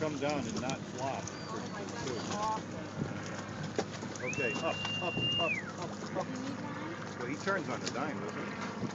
come down and not flop. Oh my God, that's awesome. Okay, up, up, up, up, up. Well, he turns on the dime, doesn't he?